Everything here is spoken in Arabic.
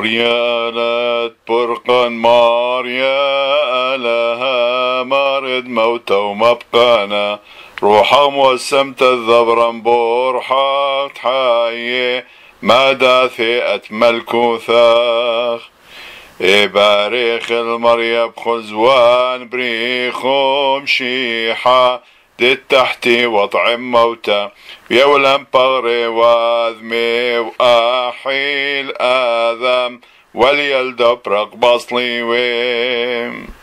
ريالات برقان ماريا لها مارد موتى ومبقانا روحا الذبرا بورحا تحايي ما داثئت ملكوثاخ إباريخ المريب خزوان بريخوم شيحا دي تحتي وطعم موتى. يولم بغري واذمي وآحيل آذم وليلدبرق بصلي ويم.